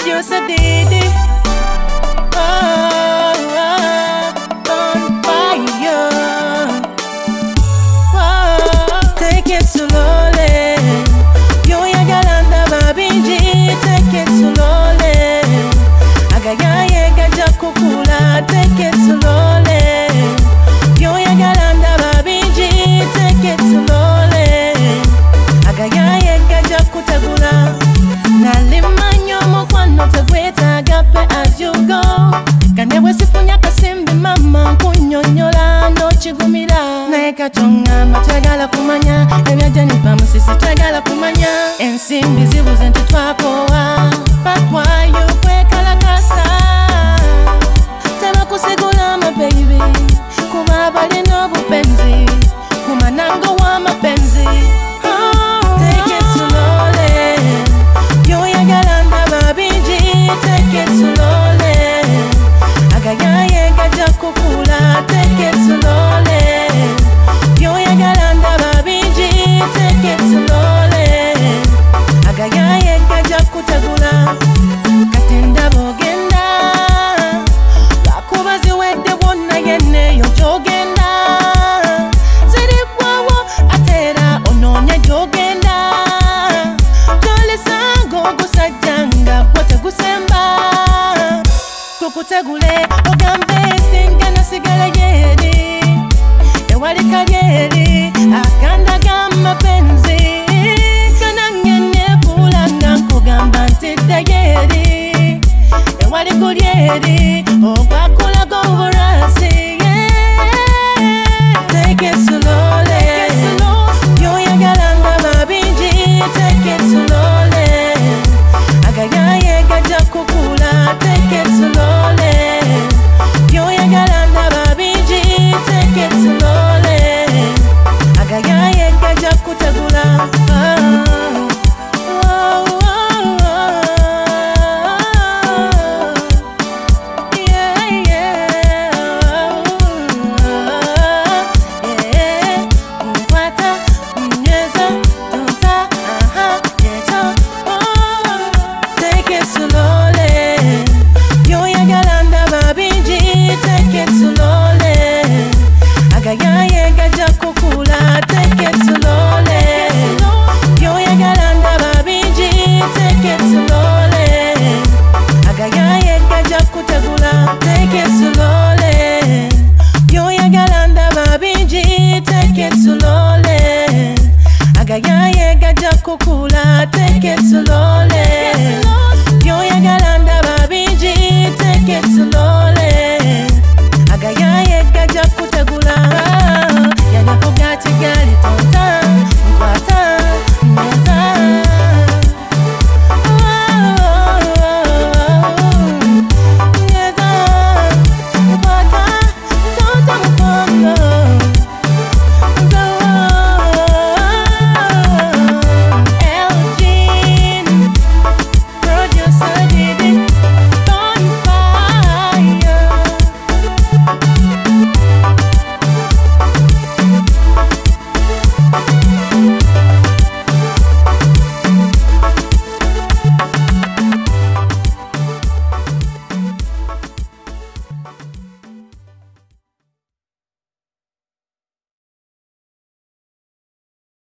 producer did it. kirabika kyoŋŋamba kyagala kumanya ebyajanipa musisi kyagala kumanya. Ensimbi zibuze nti twakoowa nkutegule ogambe singa nasigala yeri ewali kalyeri akanda g'amapenzi kanange nefuula nga nkugamba ntidda ewali kulyeri ogwakulaga obura I just take it so.